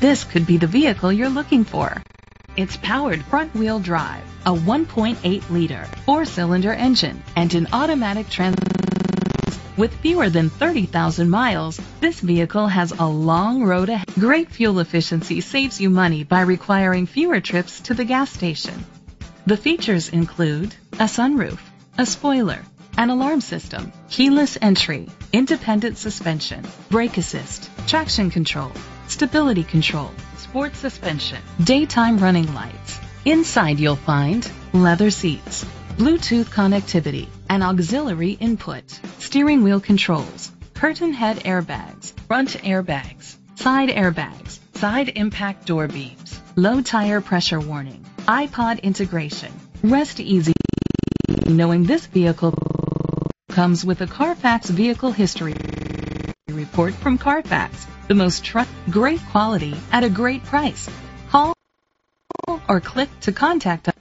This could be the vehicle you're looking for. It's powered front-wheel drive, a 1.8-liter four-cylinder engine, and an automatic transmission. With fewer than 30,000 miles, this vehicle has a long road ahead. Great fuel efficiency saves you money by requiring fewer trips to the gas station. The features include a sunroof, a spoiler, an alarm system, keyless entry, independent suspension, brake assist, traction control, stability control, sports suspension, daytime running lights. Inside you'll find leather seats, Bluetooth connectivity, and auxiliary input, steering wheel controls, curtain head airbags, front airbags, side airbags, side impact door beams, low tire pressure warning, iPod integration. Rest easy knowing this vehicle comes with a Carfax vehicle history report from Carfax, the most trust, great quality at a great price. Call or click to contact us.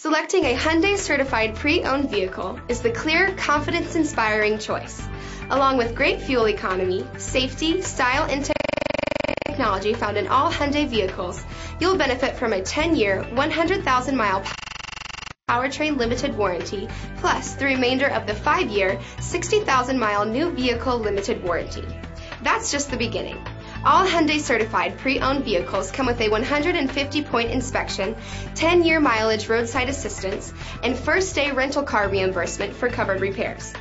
Selecting a Hyundai certified pre-owned vehicle is the clear, confidence-inspiring choice. Along with great fuel economy, safety, style, and technology found in all Hyundai vehicles, you'll benefit from a 10-year, 100,000-mile powertrain limited warranty, plus the remainder of the 5-year, 60,000-mile new vehicle limited warranty. That's just the beginning. All Hyundai certified pre-owned vehicles come with a 150-point inspection, 10-year mileage roadside assistance, and first-day rental car reimbursement for covered repairs.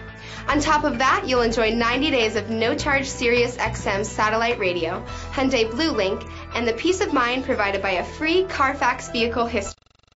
On top of that, you'll enjoy 90 days of no-charge Sirius XM satellite radio, Hyundai Blue Link, and the peace of mind provided by a free Carfax vehicle history